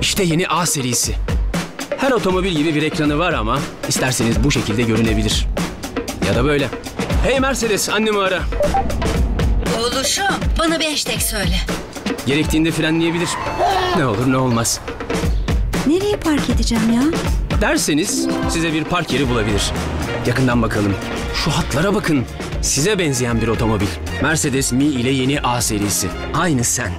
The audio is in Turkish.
İşte yeni A serisi. Her otomobil gibi bir ekranı var ama isterseniz bu şekilde görünebilir. Ya da böyle. Hey Mercedes annemi ara. Oğluşum bana bir hashtag söyle. Gerektiğinde frenleyebilir. Ne olur ne olmaz. Nereye park edeceğim ya? Derseniz size bir park yeri bulabilir. Yakından bakalım. Şu hatlara bakın. Size benzeyen bir otomobil. Mercedes Mi ile yeni A serisi. Aynı sen.